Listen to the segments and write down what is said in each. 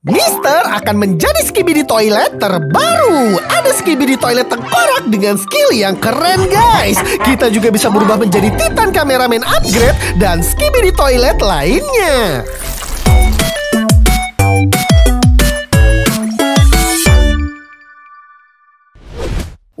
Mister akan menjadi Skibidi Toilet terbaru. Ada Skibidi Toilet tengkorak dengan skill yang keren guys. Kita juga bisa berubah menjadi Titan Kameramen Upgrade dan Skibidi Toilet lainnya.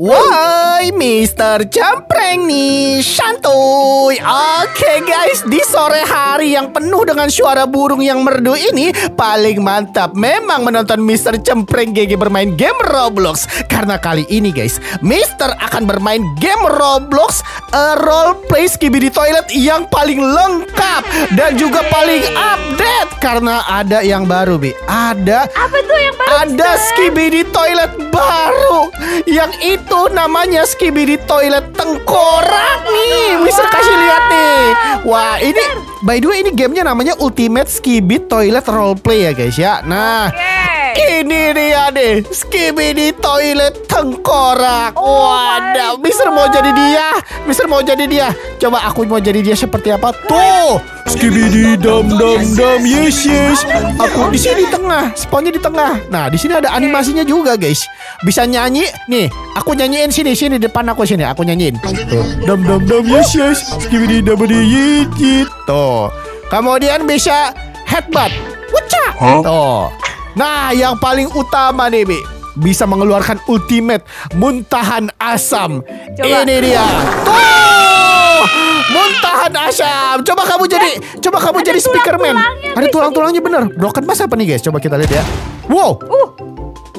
Woi, Mister Jampreng nih, santuy. Oke guys, di sore hari yang penuh dengan suara burung yang merdu ini paling mantap memang menonton Mister Cempreng GG bermain game Roblox. Karena kali ini guys, Mister akan bermain game Roblox uh, role play Skibidi Toilet yang paling lengkap dan juga paling update karena ada yang baru, Bi. Ada Apa tuh yang baru? ada Mister? Skibidi Toilet baru Yang itu namanya Skibidi Toilet Tengkorak nih. Bisa kasih lihat nih. Wah ini By the way ini gamenya namanya Ultimate Skibidi Toilet Roleplay ya guys ya. Nah Oke. ini dia deh Skibidi Toilet Tengkorak. Oh Waduh my Mister mau jadi dia. Mister mau jadi dia. Coba aku mau jadi dia seperti apa? Tuh Skibidi dam dam dam. Yes yes. Aku di sini di tengah Spawnnya di tengah. Nah di sini ada animasinya juga guys. Bisa nyanyi. Nih aku nyanyiin sini Sini depan aku sini. Aku nyanyiin. Tuh. Dam dam dam. Yes yes. Skibidi dam dam yit yit Tuh Kemudian bisa headbutt Wucha Tuh Nah yang paling utama nih Bi bisa mengeluarkan ultimate muntahan asam. Coba. Ini dia. Tuh! Muntahan asam. Coba kamu jadi coba kamu Ada jadi speakerman. tulang-tulangnya, Ada tulang-tulangnya bener. Broken Mass apa nih guys? Coba kita lihat ya. Wow, Uh,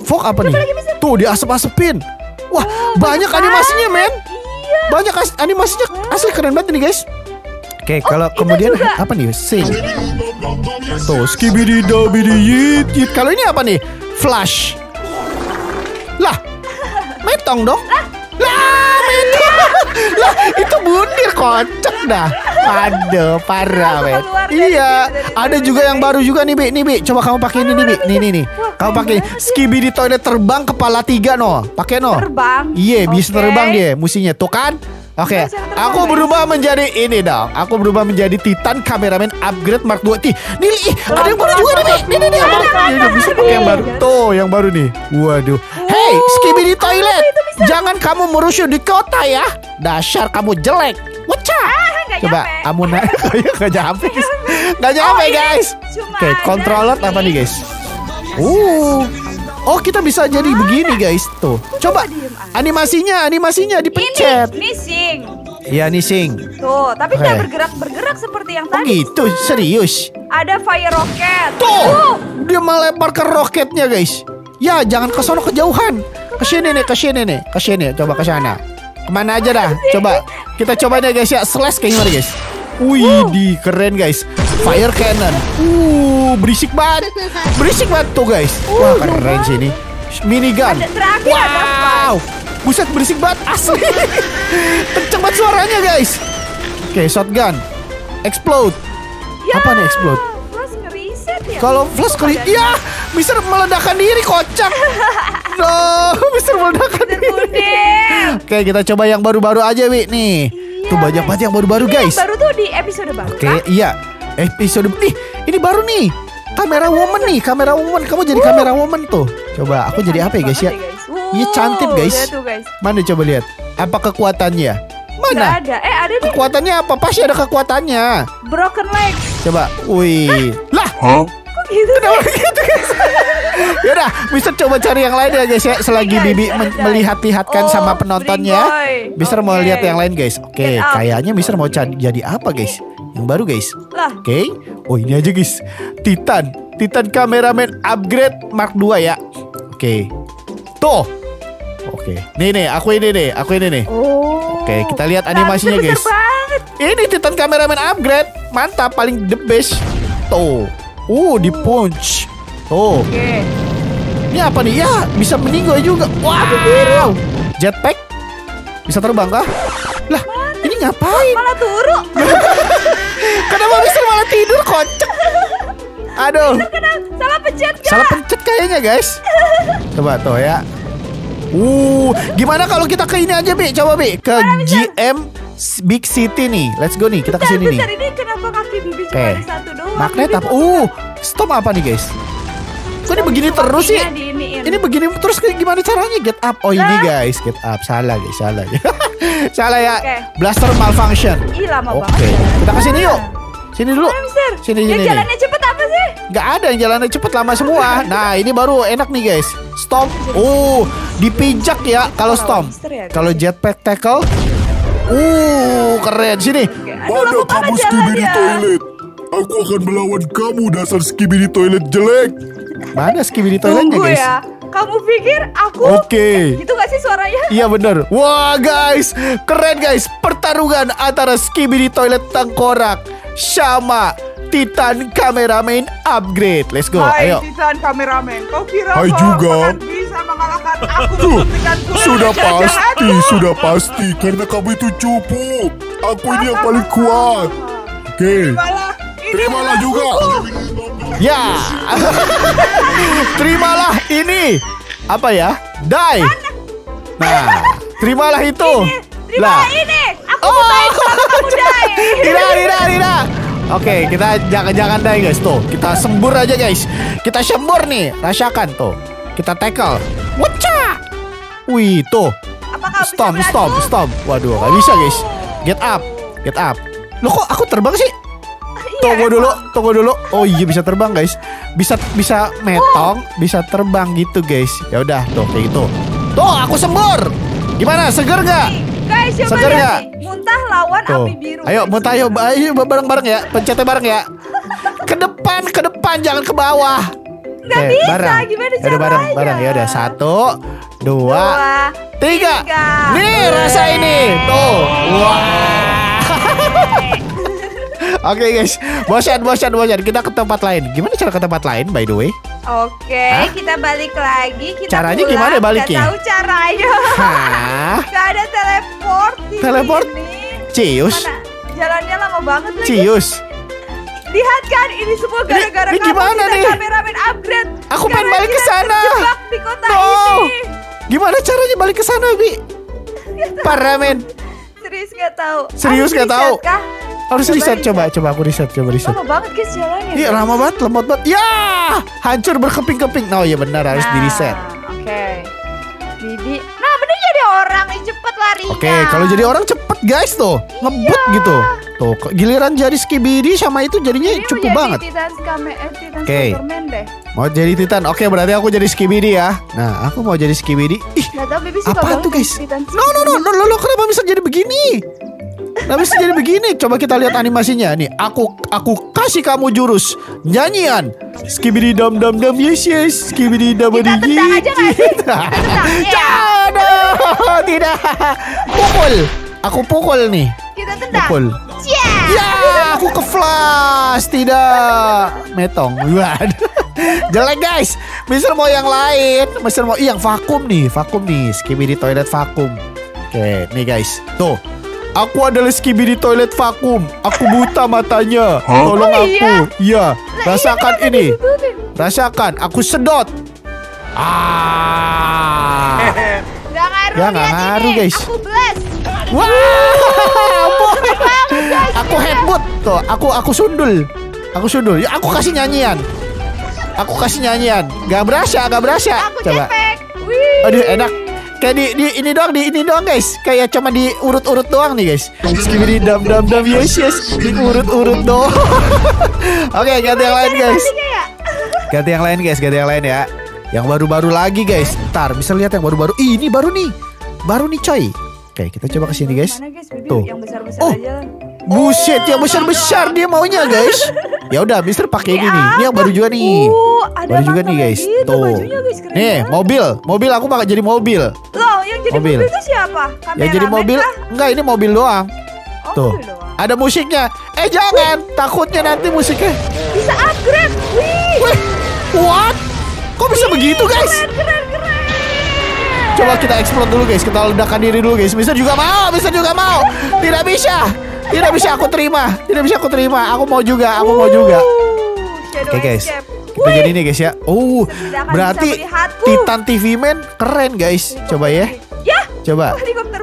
fog apa nih? lagi. Tuh diasep-asepin. Wah, banyak banyak animasinya, men. iya. Banyak as- animasinya asli keren banget nih guys. Oke, kalau itu kemudian juga. apa nih? Sing. Tuh, skibidi dabidi yit yit. Kalau ini apa nih? Flash. Lah, metong dong. Lah, metong. lah, itu bundir kocak dah. Aduh, parah, dari Iya, ada juga yang baru juga nih, Bi. Nih, Bi. Coba kamu pakai ini nih, Bi. Nih, nih, nih. Kamu pakai skibidi toilet terbang kepala tiga, no. Pakai, no. Terbang. Iya, bisa terbang dia musinya. Tuh kan? Oke, terbang, aku berubah menjadi ini dong. Aku berubah menjadi Titan Kameramen Upgrade Mark 2. Tih, nih, ih, ada yang baru juga nih. Nih, nih, nih. Iya, iya, bisa pakai yang baru. Tuh, yang baru nih. Waduh. Hey, Skibidi Toilet. Jangan kamu merusuh di kota ya. Dasar kamu jelek. Wacah. Coba kamu naik. Nggak nyampe. Nggak nyampe, Oh, guys. cuma Oke, ada controller apa nih, guys? Uh. Oh, kita bisa jadi begini, guys. Tuh. Coba animasinya, animasinya dipencet. Ini, ini sing. Iya nih sing. Tuh, tapi Oke. nggak bergerak-bergerak seperti yang Oh tadi. gitu, serius. Ada fire rocket. Tuh, dia melempar ke roketnya guys. Ya, jangan ke sono kejauhan. Ke sini nih, ke sini nih, ke sini. Coba ke sana. Ke mana aja dah? Coba kita coba deh guys ya. Slash kayak gimana guys? Wih, di keren guys. Fire cannon. Uh, berisik banget. Berisik banget tuh guys. Wah, keren sih ini. Minigun. Wow. Buset berisik banget asli. Kenceng banget suaranya guys. Oke, shotgun. Explode. Ya, Apa nih explode? Ya. Kalau flash kali ya bisa meledakkan diri kocak. No, bisa meledakkan diri. Oke, kita coba yang baru-baru aja, Wi. Nih. Iya, Tuh banyak guys. banget yang baru-baru, Ini guys. Yang baru tuh di episode baru. Oke, kan? iya. Episode nih, ini baru nih. Kamera woman nih, kamera woman. Kamu jadi kamera woman tuh. Coba aku jadi apa ya, guys ya? Banget Iya, cantik, guys. tuh, guys. Mana coba lihat. Apa kekuatannya? Mana? ada. Eh, ada nih. Kekuatannya apa? Pasti ada kekuatannya. Broken leg. Coba. Wih. Lah, Kok gitu? Kenapa gitu guys? Yaudah, bisa coba cari yang lain ya guys ya Selagi Guys, Bibi melihat-lihatkan Oh, sama penontonnya. Mister mau Oke. lihat yang lain guys. Oke, out. kayaknya Mister mau jadi apa guys? Yang baru guys. Oke, oh ini aja guys. Titan, Titan Cameraman Upgrade Mark 2 ya. Oke, tuh. Oke, nih nih, aku ini nih, aku ini nih. Oh. Oke, kita lihat animasinya, guys. banget. Ini Titan Cameraman Upgrade. Mantap, paling the best. Tuh, uh di punch Tuh Oke. Ini apa nih? Ya, bisa meninggal juga. Wow. Jetpack? Bisa terbang kah? Lah, ini ngapain? Malah turu. Kenapa bisa malah tidur kocak? Aduh? Salah pencet kak. salah pencet kayaknya, guys. Coba tuh ya. Uh, gimana kalau kita ke ini aja, Bi? Coba, Bi. Ke GM Big City nih. Let's go nih. Kita ke sini nih. bentar, ini kenapa kaki bibi cuma Oke. ada satu doang? Magnet apa? Uh, stop apa nih, guys? Kok ini begini terus sih? Diiniin. Ini begini terus kayak gimana caranya get up? Oh ini guys, get up. Salah guys, salah. salah ya. Oke. Blaster malfunction. Ih lama Oke. banget. jalannya. Kita ke sini yuk. Sini dulu. Mana, Mister? Sini, Yang sini, jalannya cepet apa sih? Gak ada yang jalannya cepet lama semua. Nah ini baru enak nih guys. Stomp. Oh dipijak ya kalau stomp. Mister ya? Kalau jetpack tackle. Uh keren sini. Lama kamu skibidi toilet? Aku akan melawan kamu dasar skibidi toilet jelek. Mana skibidi toiletnya Tunggu guys? ya. Kamu pikir aku Oke. Gitu gak sih suaranya? Iya bener. Wah guys. Keren guys. Pertarungan antara Skibidi Toilet Tengkorak Sama Titan Cameraman Upgrade. Let's go. Hai Ayo. Titan kameramen, kau kira Hai juga. bisa mengalahkan aku Tuh, Sudah pasti, sudah pasti. Karena kamu itu cupu. Aku ini yang paling kuat. Oke. Terimalah, ini Terimalah adalah juga Ya Terimalah ini Apa ya Die Nah Terimalah itu Terima Lah ini. Aku Oh. butain sama kamu dai. Tidak, tidak, tidak. Oke, kita jangan-jangan deh guys tuh. Kita sembur aja guys. Kita sembur nih. Rasakan tuh. Kita tackle. Wacah. Wih, tuh. Stomp, stomp, berantem? stomp. Waduh, nggak bisa guys. Get up, get up. Loh kok aku terbang sih? Iya, Tunggu dulu, tunggu dulu. Oh iya bisa terbang guys. Bisa bisa metong, bisa terbang gitu guys. Ya udah, tuh kayak gitu. Tuh, aku sembur. Gimana? Seger nggak? Guys, coba Seger lihat nggak? nih. Muntah lawan Tuh. api biru. Ayo, muntah ayo, ayo bareng-bareng ya. Pencetnya bareng ya. Ke depan, ke depan, jangan ke bawah. Nggak Oke, bisa, bareng. gimana Yaudah, bareng, caranya? bareng. Ya udah, satu, dua, Dua, tiga. tiga. Nih, rasa ini. Tuh. Wah. Oke guys, bosan, bosan, bosan. Kita ke tempat lain. Gimana cara ke tempat lain, by the way? Oke, Hah? kita balik lagi. Kita Caranya pulang. gimana baliknya? Nggak tahu caranya. Hah? Gak ada teleport di Teleport? sini. Cius, Mana? Jalannya lama banget lagi. cius. Lihat kan, ini semua gara-gara kamu gimana kita nih? kameramen upgrade. Aku pengen balik ke sana. di kota No. ini. Gimana caranya balik ke sana, Bi? Parah, men. Serius nggak tahu. Serius Harus nggak tahu? kah? Harus Coba riset, coba, coba aku riset, coba riset. Lama banget guys jalannya. Iya, lama banget, lemot banget. Ya, hancur berkeping-keping. Oh iya benar, harus Nah, di reset. Oke. Didi. Nah, mending jadi orang nih cepet larinya. Oke, kalau jadi orang cepet guys tuh, ngebut Iya. gitu. Tuh, giliran jadi skibidi sama itu jadinya mau cukup jadi banget. Titan Skame, eh, Titan Oke. Superman deh. Mau jadi titan, oke berarti aku jadi skibidi ya. Nah, aku mau jadi skibidi. Ih, Gak tau Bibi suka banget tuh, guys? No no no, no, no, no, kenapa bisa jadi begini? Kenapa bisa jadi begini? Coba kita lihat animasinya nih. Aku aku kasih kamu jurus nyanyian. Skibidi dam dam dam yes yes. Skibidi dam Kita tendang aja nggak sih? Tendang, iya. Aduh, tidak. Pukul. Aku pukul nih. Kita tendang. Pukul. Cia. Ya, aku ke flash. Tidak. Metong. Waduh. Jelek guys. Mister mau yang lain. Mister mau Ih, yang vakum nih. Vakum nih. Skibidi toilet vakum. Oke, nih guys. Tuh. Aku adalah skibidi toilet vakum. Aku buta matanya. Tolong Oh, aku. Iya. Rasakan kenapa ini. Rasakan. Aku sedot. Ah. Gak ngaruh Ya, nggak lihat ngaruh, ini. guys. Aku blast. Wah. aku headbutt tuh. Aku aku sundul. Aku sundul. Ya, aku kasih nyanyian. Aku kasih nyanyian. Gak berasa, gak berasa. Aku Coba. Aduh, enak. Kayak di, di ini doang, di ini doang guys. Kayak cuma diurut-urut doang nih guys. Skibidi dam dam dam yes yes. Diurut-urut doang. Oke, ganti yang lain guys. Ganti yang lain guys, ganti yang lain ya. Yang baru-baru lagi guys. Ntar bisa lihat yang baru-baru. Ih, ini baru nih. Baru nih coy. Oke, kita coba guys. Mana guys? Tuh. Yang besar-besar Oh. aja lah. Buset, yang besar-besar dia maunya guys. Ya udah, Mister pakai ini nih. Ini yang baru juga nih. Uh, ada Baru juga nih guys. gitu Tuh. guys, Nih, mobil. Mobil aku bakal jadi mobil. Loh, yang jadi Mobil. mobil, itu siapa? Ya jadi Kameramen mobil. kah? Enggak, ini mobil doang. Oh, Tuh. mobil doang. Ada musiknya. Eh jangan, takutnya nanti musiknya. Bisa upgrade. Wih. Wih, what? Kok bisa begitu guys? Keren, keren, keren. Coba kita explode dulu guys, kita ledakan diri dulu guys. Mister juga mau, Mister juga mau. Tidak bisa, tidak bisa aku terima, tidak bisa aku terima. Aku mau juga, aku mau juga. Oke guys, Escape. kita jadi ini guys ya. Oh, berarti. Titan TV Man keren guys. Coba ya, Ya, coba.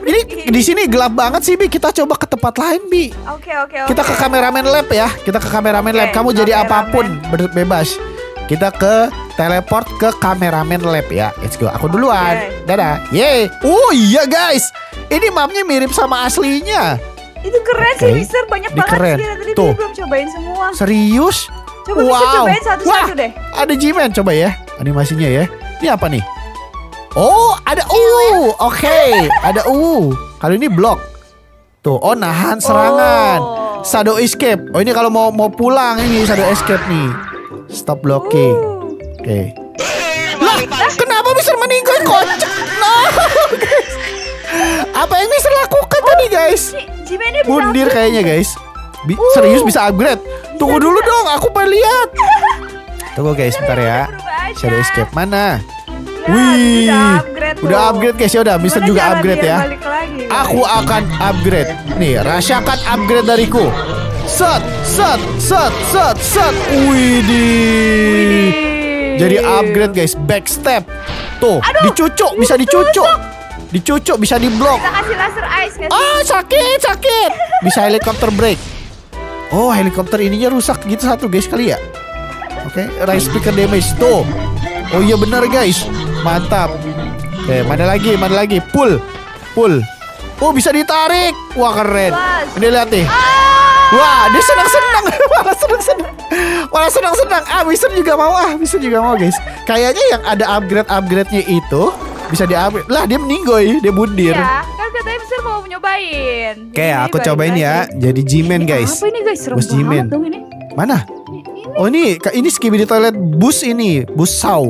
Ini di sini gelap banget sih bi. Kita coba ke tempat lain bi. Oke, oke, oke. Kita ke kameramen lab ya. Kita ke kameramen lab. Kamu jadi apa pun bebas. Kita ke teleport ke kameramen lab ya. Let's go. Aku duluan. Oke. Dadah. Yeay. Oh iya guys. Ini mapnya mirip sama aslinya. Itu keren Oke. sih Mister banyak banget keren. sih tadi Tuh. Belum cobain semua. Serius? Coba Mister cobain satu-satu deh. Ada G-Man coba ya animasinya ya. Ini apa nih? Oh, ada U. Oke, ada U. Kalau ini blok. Tuh, oh nahan serangan. Oh. Shadow escape. Oh, ini kalau mau mau pulang ini shadow escape nih. Stop blocking. Uh. Oke. Lah, kenapa Mister meninggal kocak? No, guys. Apa yang Mister lakukan tadi, guys? Bisa upgrade. kayaknya, guys. Bi- serius bisa upgrade. Tunggu dulu dong, aku pengen lihat. Tunggu guys, bentar ya. Shadow escape mana? Ya, Wih, udah upgrade. Udah upgrade guys ya udah, Mister Gimana juga upgrade ya. lagi, Aku akan upgrade. Nih, rasakan upgrade dariku. Set, set, set, set, set. Widih. Jadi upgrade guys, backstep. Tuh, Aduh, dicucuk, bisa dicucuk. Dicucuk, bisa diblok. Kita kasih laser sih? Ah, sakit, sakit. Bisa helikopter break. Oh, helikopter ininya rusak gitu satu guys kali ya. Oke, rise speaker damage tuh. Oh iya benar guys. Mantap. Oke, mana lagi? Mana lagi? Pull. Pull. Oh, bisa ditarik. Wah, keren. Ini lihat nih. Wah, dia senang-senang. Malah senang-senang. Malah senang-senang. Ah, Mister juga mau ah. Mister juga mau, guys. Kayaknya yang ada upgrade-upgrade-nya itu bisa di-upgrade. Lah, dia meninggoy, dia bundir. Iya, katanya Mister mau nyobain. Oke, Jadi aku cobain ya. Jadi Ini guys. Apa ini guys? Serem Jimin. banget dong ini. Mana? Ini Oh ini ka- ini skibidi toilet bus ini, bus saw.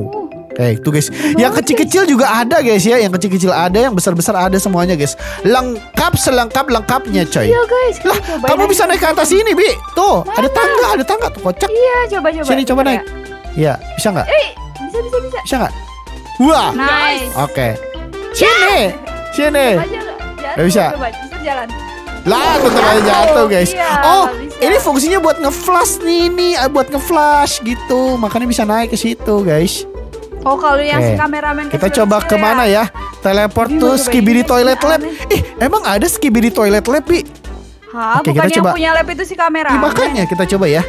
Oke, tuh guys. Yang kecil-kecil juga ada guys ya, yang kecil-kecil ada, yang besar-besar ada semuanya guys. Lengkap selengkap lengkapnya coy. Iya guys, Lah, kamu bisa naik ke atas ini, Bi. Tuh, ada tangga, ada tangga tuh kocak. Iya, coba coba. Sini coba naik. Iya, bisa nggak? Eh, bisa bisa bisa. Bisa nggak? Wah. Nice. Oke. Sini. Sini. Nggak bisa. Coba, jalan. Lah, tetap aja jatuh guys. Iya, oh, ini fungsinya buat ngeflash nih, nih ah, buat ngeflash gitu. Makanya bisa naik ke situ, guys. Oh, kalau yang Oke. si kameramen Kita coba ke mana ya? Teleport Ini to mau coba Skibidi ini Toilet Lab. Ih, emang ada Skibidi Toilet Lab, Bi? Hah, Oke, bukan kita yang coba. punya lab itu si kamera. Ih, makanya kita coba ya.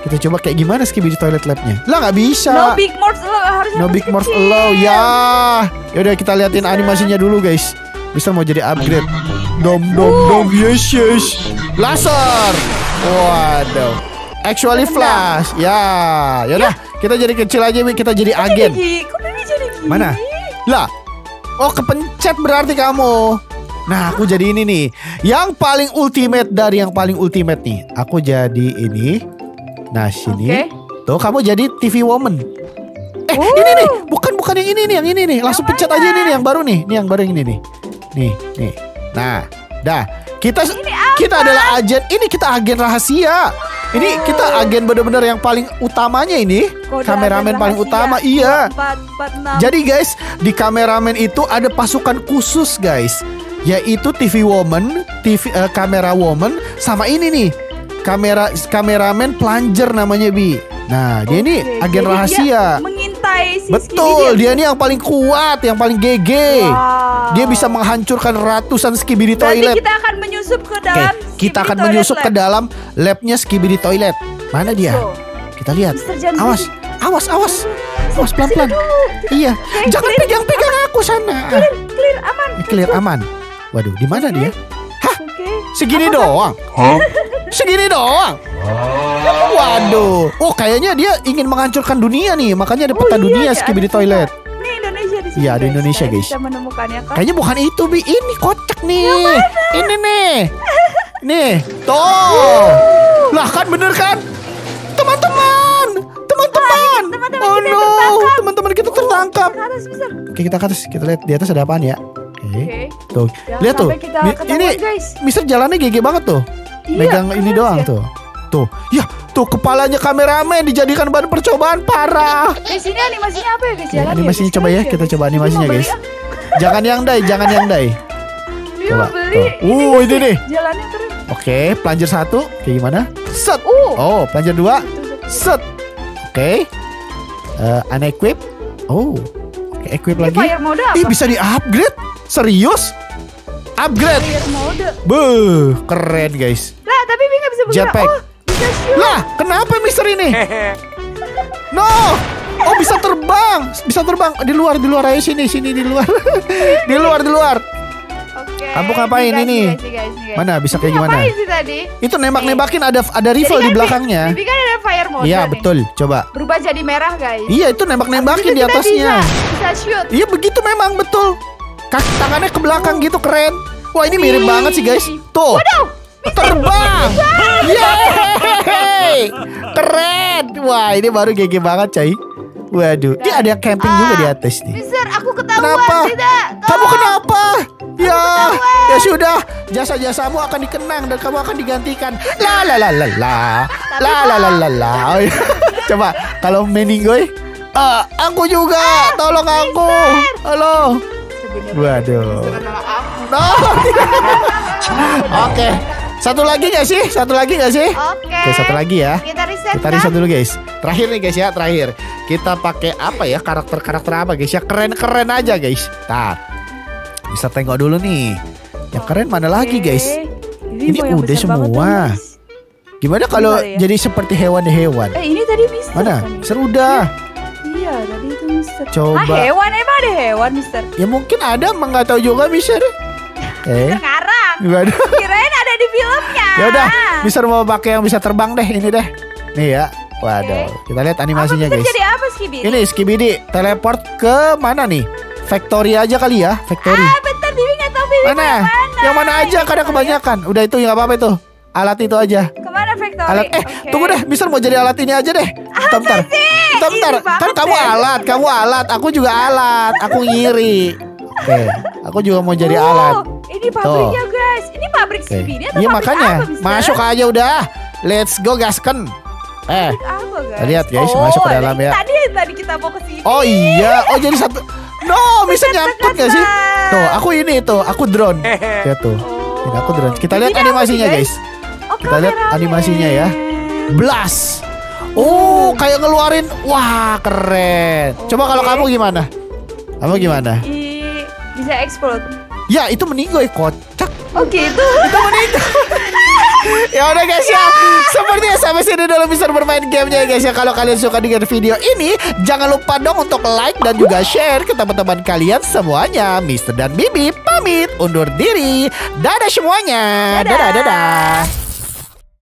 Kita coba kayak gimana Skibidi Toilet Labnya? Lah nggak bisa. No big morphs lo harusnya No big morph allow ya. Yaudah kita liatin Bisa. animasinya dulu guys. Bisa mau jadi upgrade. Dom dom dom yes yes. Laser. Waduh. Actually flash. Ya. Yaudah kita jadi kecil aja Bi. Kita jadi agen. Kok jadi gini? Mana? Lah. Oh kepencet berarti kamu. Nah aku jadi ini nih. Yang paling ultimate dari yang paling ultimate nih. Aku jadi ini. Nah sini. Tuh kamu jadi TV woman. Eh ini nih. Bukan bukan yang ini nih. Yang ini nih. Langsung pencet aja ini nih. Yang baru nih. Nih yang baru yang ini nih. Nih nih. Nah. Dah. Kita kita adalah agen. Ini kita agen rahasia. Ini kita agen bener-bener yang paling utamanya ini. Kode Kameramen paling utama. Iya. Empat, empat, enam. Jadi guys, di kameramen itu ada pasukan khusus guys, yaitu TV woman, TV eh, kamera woman, sama ini nih kamera kameramen plunger namanya bi. Nah dia ini agen jadi rahasia. dia si Betul, dia ini yang paling kuat, yang paling GG. Wow. Dia bisa menghancurkan ratusan skibidi Berarti toilet. kita akan menyusup ke dalam kita Skibidi akan Toilet menyusup ke dalam labnya skibidi toilet. Mana dia? Tuh. Kita lihat. Awas, awas, awas. Awas pelan-pelan. Iya, jangan clear. pegang-pegang aku sana. Clear, clear, aman. Ini clear aman. Waduh, di mana dia? Oke. Segini doang. Segini doang. Waduh. Oh, kayaknya dia ingin menghancurkan dunia nih. Makanya ada peta Oh, iya, dunia Skibidi ada Toilet. Ini Indonesia di sini. Iya, ada guys. Indonesia, guys. Bisa menemukannya kan? Kayaknya bukan itu, Bi. Ini kocak nih. Ini nih. Nih, tuh. Lah kan bener kan? Teman-teman. Teman-teman. Oh kita no, teman-teman kita tertangkap. Oke, kita ke atas. Kita lihat di atas ada apaan ya? Oke. Oke. Tuh, Jangan lihat tuh. kita Ini guys. Mister jalannya GG banget tuh. Iya, Megang ini keren doang ya. tuh. Tuh, ya, tuh kepalanya kameramen dijadikan bahan percobaan parah. Guys, ini animasinya apa ya, guys? Oke, Jalan animasinya guys. coba ya, kita coba animasinya guys. Jangan yang dai, jangan yang dai. Coba. Tuh. Uh, ini nih. Jalannya keren. Oke, plunger satu, kayak gimana? Set. Uh. Oh, plunger dua, set. Oke. Eh, unequip. Oh. Oke, equip Ini lagi. fire mode apa? Ih, bisa di-upgrade? Serius? Upgrade. Beuh, keren guys. Lah, tapi Bibi nggak bisa bergerak. Jetpack. Oh, bisa shoot. Lah, kenapa Mister ini? No, Oh bisa terbang, bisa terbang di luar di luar ayo sini sini di luar, di luar di luar. Oke. Kamu ngapain Nih, guys, ini? nih, nih, guys, nih, guys. Mana bisa kayak gimana? Sih tadi? Itu nembak nembakin ada ada rifle Jadi di kan belakangnya. Bibi kan ada fire mode. Iya nih. betul, coba. Berubah jadi merah guys. Iya itu nembak nembakin di atasnya. Bisa, bisa shoot. Iya begitu memang betul. Kaki tangannya ke belakang gitu keren. Wah ini mirip Wih. banget sih guys. Tuh. Terbang. Yeay. Keren. Wah ini baru GG banget coy. Waduh. Ini ada camping juga di atas nih. Mister, aku ketahuan Kenapa? tidak. Kamu kenapa? Ya, ya sudah. Jasa-jasamu akan dikenang dan kamu akan digantikan. La la la la la. La la la la la. Oh. Coba kalau meninggoy. Ah, aku juga. Tolong aku. Halo. Waduh. No. Oke. Satu lagi gak sih? Satu lagi gak sih? Oke. Oke, satu lagi ya. Kita riset Kita kan? riset dulu guys. Terakhir nih guys ya, terakhir. Kita pakai apa ya? Karakter-karakter apa guys ya? Keren-keren aja guys. Tar. Bisa tengok dulu nih. Yang keren mana lagi guys? Ini, Ini udah semua. Gimana kalau ya? jadi seperti hewan-hewan? Eh ini tadi Mister Mana? kan? Seru dah. Iya tadi itu Mister. Coba. Ah hewan emang ada hewan Mister. Ya mungkin ada, emang nggak tahu juga bisa deh. Eh, Sekarang. gimana? Filmnya. Ya udah, bisa mau pakai yang bisa terbang deh ini deh. Nih ya. Waduh, kita lihat animasinya Apa Mister guys. jadi apa Skibi? Ini Skibidi teleport ke mana nih? Factory aja kali ya, factory. Ah bentar Bibi nggak tahu Bibi mana? Yang mana aja karena kebanyakan. Udah itu nggak apa-apa itu. Alat itu aja. Ke mana factory? Alat eh Oke. tunggu deh, Mister mau jadi alat ini aja deh. Bentar, bentar. Bentar, Kan kamu deh. alat, kamu alat, aku juga alat. Aku ngiri. Oke, aku juga mau jadi Oh, alat. Ini pabriknya guys. Ini pabrik Oke. Skibi atau Iya pabrik makanya, apa, masuk aja udah. Let's go gasken. Eh, apa guys? Lihat, guys, oh, masuk ke dalam ya. Tadi tadi kita mau ke sini. oh iya, oh jadi satu. No, bisa nyangkut gak sih? Tuh, aku ini tuh, aku drone. Ya tuh. Ini aku drone. Kita lihat animasinya sih, guys. Oh, Kita lihat animasinya ya. Blast. Oh, kayak ngeluarin. Wah, keren. Coba kalau kamu gimana? Kamu gimana? Ih, bisa explode. Ya, itu meninggoy kocak. Oh gitu. Itu meninggoy. ya udah guys ya. Sepertinya sampai sini dulu bisa bermain gamenya ya guys ya. Kalau kalian suka dengan video ini, jangan lupa dong untuk like dan juga share ke teman-teman kalian semuanya. Mister dan Bibi pamit undur diri. Dadah semuanya. Dadah. dadah. dadah.